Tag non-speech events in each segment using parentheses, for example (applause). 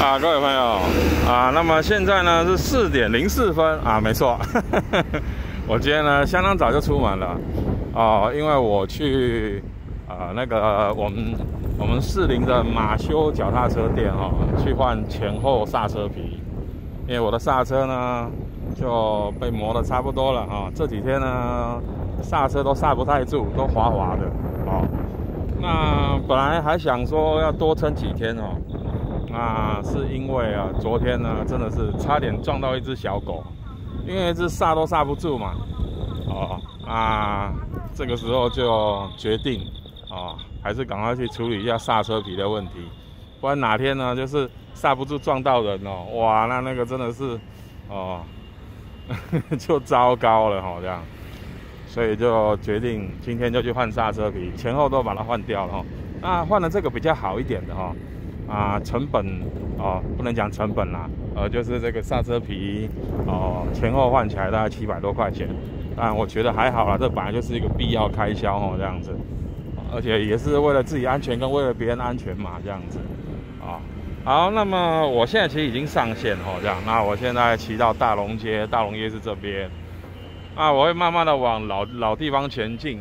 啊，各位朋友啊，那么现在呢是四点零四分啊，没错，(laughs) 我今天呢相当早就出门了哦，因为我去啊那个我们我们四林的马修脚踏车店哦，去换前后刹车皮，因为我的刹车呢就被磨得差不多了啊，这几天呢刹车都刹不太住，都滑滑的哦。那本来还想说要多撑几天哦。那是因为啊，昨天呢，真的是差点撞到一只小狗，因为这刹都刹不住嘛。哦，啊，这个时候就决定啊，还是赶快去处理一下刹车皮的问题，不然哪天呢，就是刹不住撞到人哦，哇，那那个真的是哦，(laughs) 就糟糕了哈，这样，所以就决定今天就去换刹车皮，前后都把它换掉了哈。那换了这个比较好一点的哈。啊，成本哦，不能讲成本啦，呃，就是这个刹车皮哦，前后换起来大概七百多块钱，但我觉得还好啦，这本来就是一个必要开销哦，这样子，而且也是为了自己安全跟为了别人安全嘛，这样子，啊，好，那么我现在其实已经上线哦，这样，那我现在骑到大龙街，大龙夜市这边，啊，我会慢慢的往老老地方前进。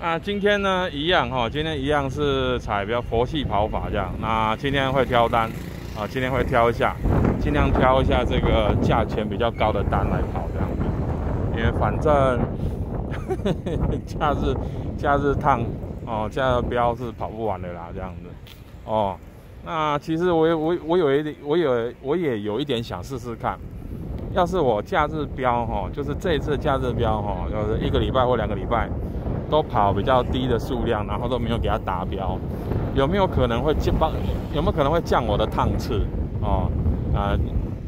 那今天呢，一样哈，今天一样是采比较佛系跑法这样。那今天会挑单啊，今天会挑一下，尽量挑一下这个价钱比较高的单来跑这样子。因为反正 (laughs) 假日假日趟哦，假日标是跑不完的啦这样子。哦，那其实我我我有一点，我有我也有一点想试试看，要是我假日标哈，就是这次假日标哈，就是一个礼拜或两个礼拜。都跑比较低的数量，然后都没有给它达标，有没有可能会降？有没有可能会降我的趟次？哦，啊，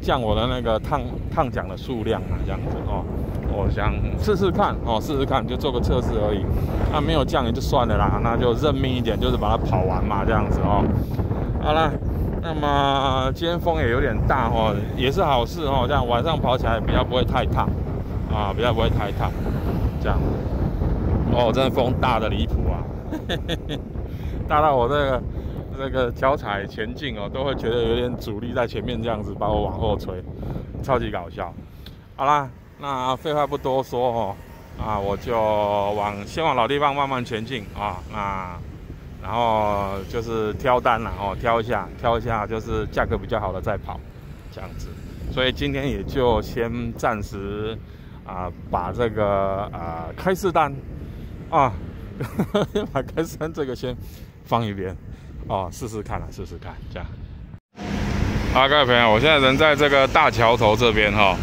降我的那个趟趟奖的数量啊，这样子哦，我想试试看哦，试试看，就做个测试而已。那没有降也就算了啦，那就认命一点，就是把它跑完嘛，这样子哦。好了，那么今天风也有点大哦，也是好事哦，这样晚上跑起来比较不会太烫啊，比较不会太烫，这样。哦，真的风大的离谱啊！大到我这个这个脚踩前进哦，都会觉得有点阻力在前面，这样子把我往后吹，超级搞笑。好啦，那废话不多说哦，啊，我就往先往老地方慢慢前进啊。那然后就是挑单了哦，挑一下，挑一下，就是价格比较好的再跑，这样子。所以今天也就先暂时啊，把这个啊开市单。啊，先把开山这个先放一边，哦，试试看了，试试看，这样。啊，各位朋友，我现在人在这个大桥头这边哈。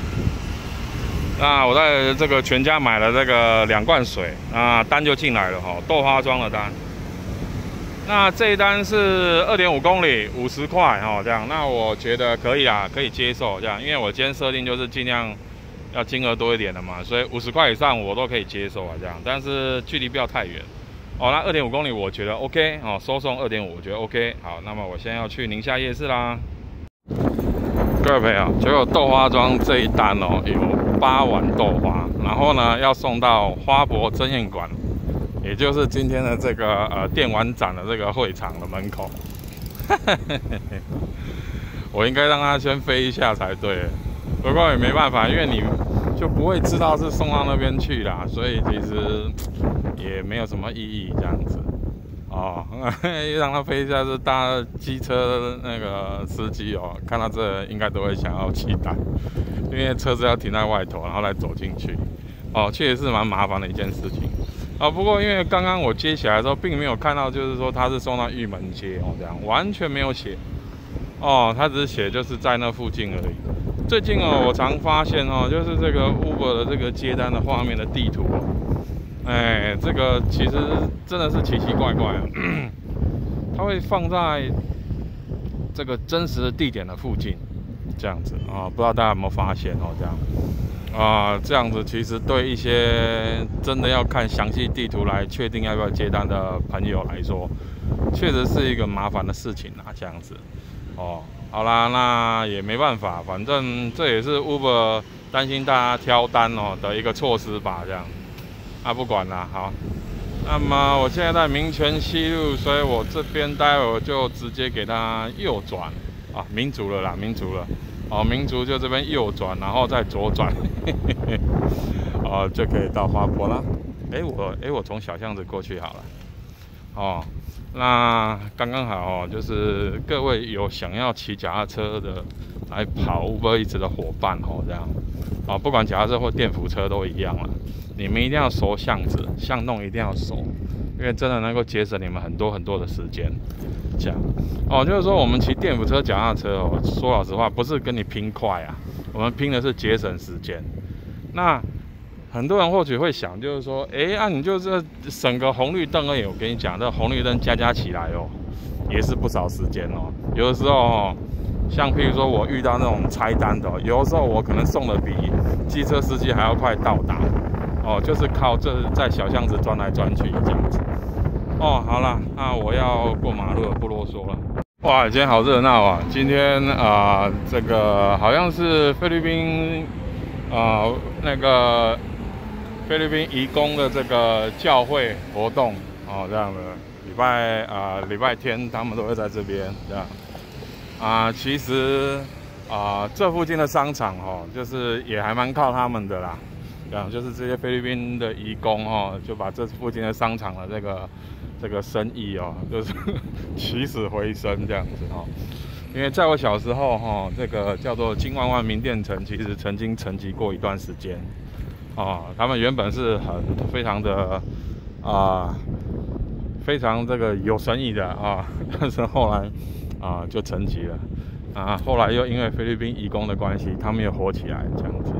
那我在这个全家买了这个两罐水，啊，单就进来了哈，豆花装的单。那这一单是二点五公里，五十块哈，这样。那我觉得可以啊，可以接受这样，因为我今天设定就是尽量。要金额多一点的嘛，所以五十块以上我都可以接受啊，这样，但是距离不要太远哦。那二点五公里我觉得 OK 哦，收送二点五我觉得 OK。好，那么我现在要去宁夏夜市啦。各位朋友，结果豆花庄这一单哦，有八碗豆花，然后呢要送到花博珍宴馆，也就是今天的这个呃电玩展的这个会场的门口。(laughs) 我应该让他先飞一下才对。不过也没办法，因为你就不会知道是送到那边去啦，所以其实也没有什么意义这样子哦。让他飞一下，是搭机车那个司机哦，看到这应该都会想要期待，因为车子要停在外头，然后来走进去哦，确实是蛮麻烦的一件事情啊。不过因为刚刚我接起来的时候，并没有看到就是说他是送到玉门街哦，这样完全没有写哦，他只是写就是在那附近而已。最近哦，我常发现哦，就是这个 Uber 的这个接单的画面的地图，哎，这个其实真的是奇奇怪怪啊。(clears throat) 它会放在这个真实的地点的附近，这样子啊，不知道大家有没有发现哦？这样啊，这样子其实对一些真的要看详细地图来确定要不要接单的朋友来说，确实是一个麻烦的事情啊。这样子哦。好啦，那也没办法，反正这也是 Uber 担心大家挑单哦的一个措施吧，这样。啊，不管了，好。那么我现在在民权西路，所以我这边待会就直接给他右转，啊，民族了啦，民族了。哦，民族就这边右转，然后再左转，(laughs) 哦，就可以到花博啦。哎，我哎，我从小巷子过去好了。哦，那刚刚好哦，就是各位有想要骑脚踏车的来跑 Uber 的伙伴哦，这样。啊，不管脚踏车或电扶车都一样了。你们一定要熟巷子，巷弄一定要熟，因为真的能够节省你们很多很多的时间。这样哦，就是说我们骑电扶车、脚踏车哦，说老实话，不是跟你拼快啊，我们拼的是节省时间。那很多人或许会想，就是说，哎，啊，你就是省个红绿灯而已。我跟你讲，这红绿灯加加起来哦，也是不少时间哦。有的时候，像譬如说我遇到那种拆单的，有的时候我可能送的比机车司机还要快到达。哦，就是靠这在小巷子转来转去这样子。哦，好了，那我要过马路了，不啰嗦了。哇，今天好热闹啊！今天啊，这个好像是菲律宾啊那个菲律宾移工的这个教会活动哦，这样的礼拜啊礼拜天他们都会在这边这样。啊，其实啊这附近的商场哦，就是也还蛮靠他们的啦。这样就是这些菲律宾的移工哦，就把这附近的商场的这个这个生意哦，就是起死回生这样子哦。因为在我小时候哈，这个叫做金万万名店城，其实曾经沉寂过一段时间哦。他们原本是很非常的啊，非常这个有生意的啊，(laughs) 但是后来啊就沉寂了啊。后来又因为菲律宾移工的关系，他们又火起来这样子。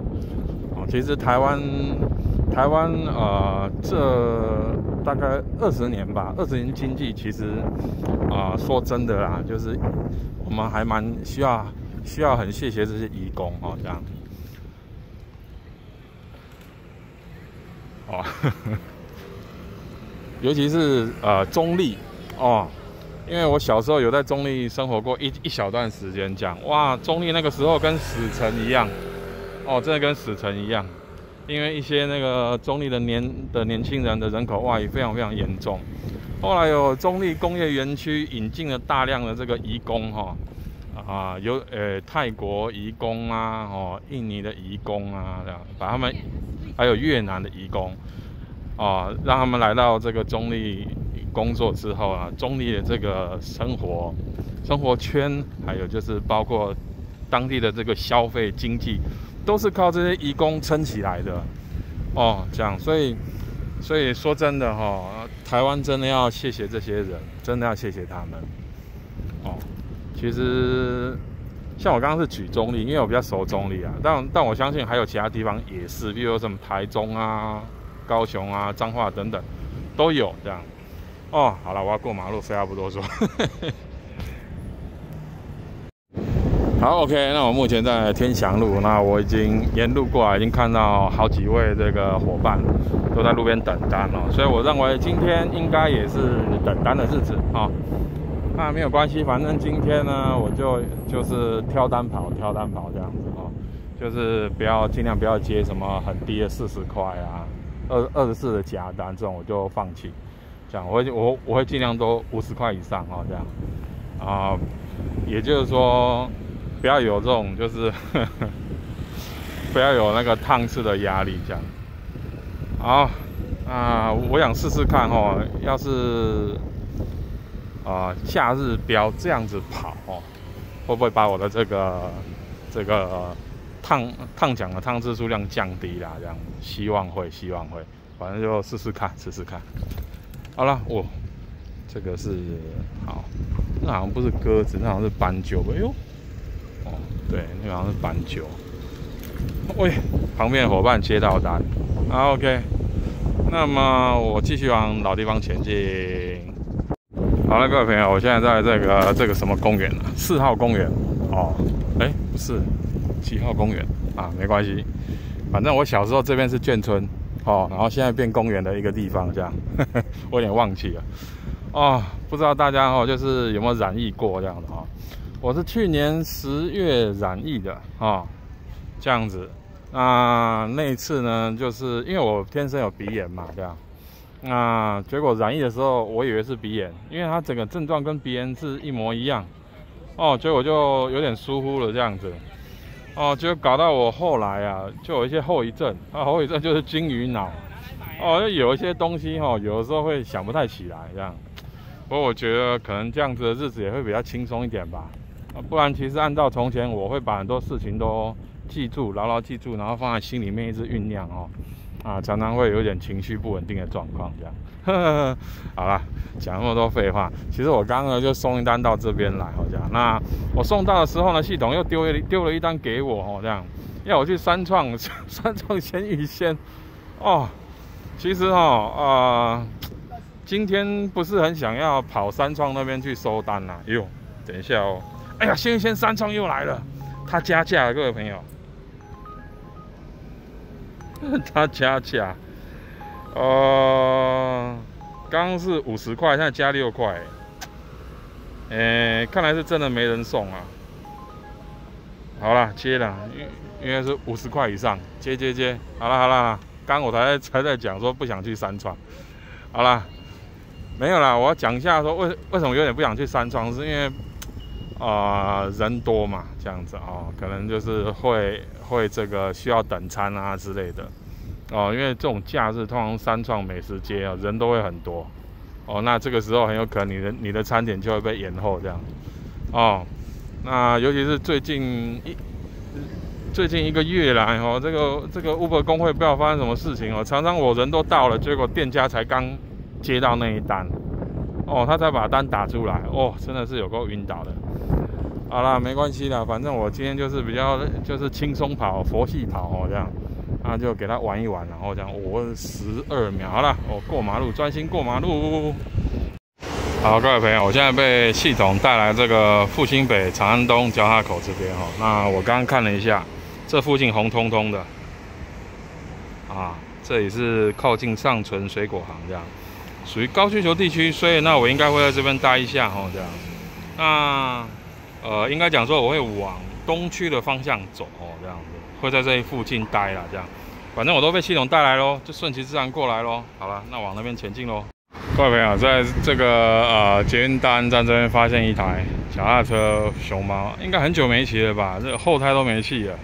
哦其实台湾，台湾呃，这大概二十年吧，二十年经济其实啊，说真的啦，就是我们还蛮需要需要很谢谢这些义工哦，这样。哦，(laughs) 尤其是呃中立哦，因为我小时候有在中立生活过一一小段时间，讲哇，中立那个时候跟死城一样。哦，真的跟死城一样，因为一些那个中立的年的年轻人的人口外移非常非常严重。后来有中立工业园区引进了大量的这个移工哈，啊，有呃泰国移工啊，哦，印尼的移工啊，这样把他们还有越南的移工，啊，让他们来到这个中立工作之后啊，中立的这个生活生活圈，还有就是包括当地的这个消费经济。都是靠这些移工撑起来的哦，这样，所以，所以说真的哈，台湾真的要谢谢这些人，真的要谢谢他们哦。其实，像我刚刚是举中立，因为我比较熟中立啊，但但我相信还有其他地方也是，比如什么台中啊、高雄啊、彰化等等都有这样。哦，好了，我要过马路，废话不多说。(laughs) 好，OK，那我目前在天祥路，那我已经沿路过来，已经看到好几位这个伙伴都在路边等单了，所以我认为今天应该也是等单的日子啊。那没有关系，反正今天呢，我就就是挑单跑，挑单跑这样子哦，就是不要尽量不要接什么很低的四十块啊，二二十四的假单这种我就放弃，这样我会我我会尽量都五十块以上哦，这样啊，也就是说。不要有这种，就是 (laughs) 不要有那个烫刺的压力，这样。好，啊，我想试试看哦，要是啊，假日标这样子跑哦，会不会把我的这个这个烫烫奖的烫字数量降低啦？这样，希望会，希望会，反正就试试看，试试看。好了，我这个是好，那好像不是鸽子，那好像是斑鸠。哎呦！哦对，那好像是斑鸠。喂，旁边的伙伴接到单，啊，OK。那么我继续往老地方前进。好了，各位朋友，我现在在这个这个什么公园呢？四号公园。哦，哎，不是，七号公园啊，没关系。反正我小时候这边是眷村，哦，然后现在变公园的一个地方，这样呵呵，(laughs) 我有点忘记了。哦，不知道大家哦，就是有没有染疫过这样的哈？我是去年十月染疫的啊，这样子。那那次呢，就是因为我天生有鼻炎嘛，这样。那结果染疫的时候，我以为是鼻炎，因为它整个症状跟鼻炎是一模一样。哦，结果就有点疏忽了这样子，哦，就搞到我后来啊，就有一些后遗症啊，后遗症就是金鱼脑，哦，就有一些东西哈，有的时候会想不太起来这样。不过我觉得可能这样子的日子也会比较轻松一点吧，不然其实按照从前，我会把很多事情都记住，牢牢记住，然后放在心里面一直酝酿哦，啊，常常会有点情绪不稳定的状况这样。(laughs) 好了，讲那么多废话，其实我刚刚就送一单到这边来，好像那我送到的时候呢，系统又丢了丢了一单给我哦，这样要我去三创 (laughs) 三创鲜芋仙哦，其实哈啊。今天不是很想要跑三创那边去收单呐？哟，等一下哦。哎呀，先先三创又来了，他加价了，各位朋友。(laughs) 他加价，呃，刚是五十块，现在加六块。哎，看来是真的没人送啊。好了，接了，应该是五十块以上，接接接。好了好了，刚我才才在讲说不想去三创，好了。没有啦，我要讲一下说为为什么有点不想去山庄，是因为啊人多嘛，这样子哦，可能就是会会这个需要等餐啊之类的。哦，因为这种假日通常三创美食街啊人都会很多。哦，那这个时候很有可能你的你的餐点就会被延后这样。哦，那尤其是最近一最近一个月来哦，这个这个 Uber 工会不知道发生什么事情哦，常常我人都到了，结果店家才刚。接到那一单，哦，他才把单打出来，哦，真的是有够晕倒的。好啦，没关系啦，反正我今天就是比较就是轻松跑，佛系跑哦，这样，那就给他玩一玩，然后这样，我十二秒，好了，我过马路，专心过马路。好，各位朋友，我现在被系统带来这个复兴北长安东交叉口这边哈，那我刚刚看了一下，这附近红彤彤的，啊，这里是靠近上存水果行这样。属于高需求地区，所以那我应该会在这边待一下哈，这样。那呃，应该讲说我会往东区的方向走哦，这样子会在这附近待啦，这样。反正我都被系统带来喽，就顺其自然过来喽。好了，那往那边前进喽。各位朋友，在这个呃捷运大安站这边发现一台脚踏车熊猫，应该很久没骑了吧？这后胎都没气了，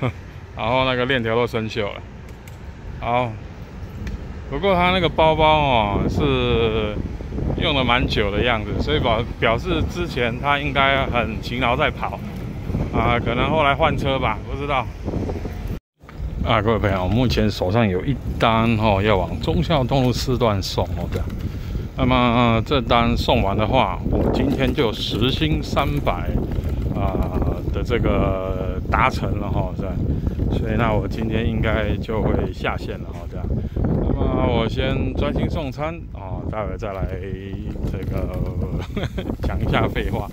(laughs) 然后那个链条都生锈了。好。不过他那个包包哦是用了蛮久的样子，所以表表示之前他应该很勤劳在跑啊，可能后来换车吧，不知道。啊，各位朋友，目前手上有一单哦，要往忠孝东路四段送哦这样。那么这单送完的话，我今天就实薪三百啊的这个达成了哈，这样？所以那我今天应该就会下线了哈，这样。我先专心送餐啊，待会再来这个 (laughs) 讲一下废话。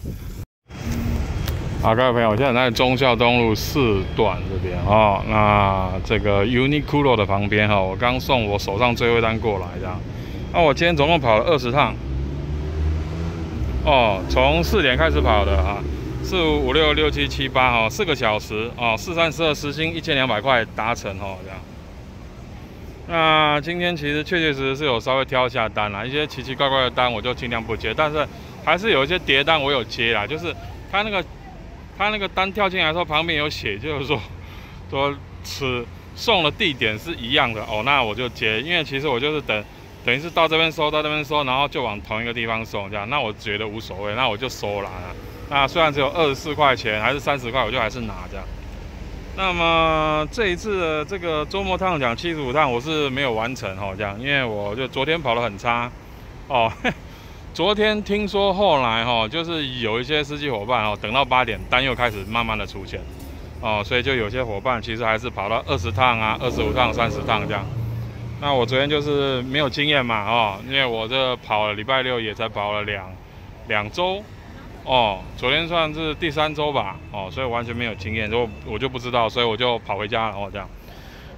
好，各位朋友，我现在在忠孝东路四段这边啊，那这个 Uniqlo 的旁边哈，我刚送我手上最后一单过来这样。那我今天总共跑了二十趟，哦，从四点开始跑的啊，四五五六六七七八哈，四个小时哦，四三十二时薪一千两百块达成哦，这样。那今天其实确确实实是有稍微挑一下单啦，一些奇奇怪怪的单我就尽量不接，但是还是有一些叠单我有接啦，就是他那个他那个单跳进来的时候旁边有写，就是说 (laughs) 说吃送的地点是一样的哦，那我就接，因为其实我就是等等于是到这边收到这边收，然后就往同一个地方送这样，那我觉得无所谓，那我就收了。那虽然只有二十四块钱还是三十块，我就还是拿这样。那么这一次的这个周末趟奖七十五趟我是没有完成哈，这样，因为我就昨天跑得很差哦。(laughs) 昨天听说后来哈，就是有一些司机伙伴哦，等到八点单又开始慢慢的出现哦，所以就有些伙伴其实还是跑到二十趟啊、二十五趟、三十趟这样。那我昨天就是没有经验嘛哦，因为我这跑了礼拜六也才跑了两两周。哦，昨天算是第三周吧，哦，所以完全没有经验，就我就不知道，所以我就跑回家了，哦，这样。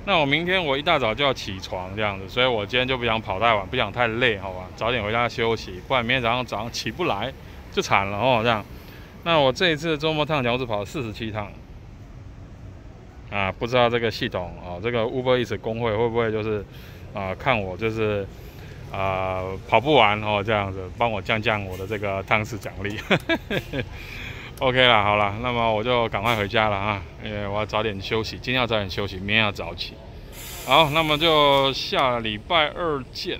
那我明天我一大早就要起床这样子，所以我今天就不想跑太晚，不想太累，好吧，早点回家休息，不然明天早上早上起不来就惨了，哦，这样。那我这一次周末趟桥是跑了四十七趟，啊，不知道这个系统啊，这个 Uber Eats 工会会不会就是啊，看我就是。啊，跑不完哦，这样子帮我降降我的这个汤匙奖励。(laughs) OK 了，好了，那么我就赶快回家了啊，因为我要早点休息，今天要早点休息，明天要早起。好，那么就下礼拜二见。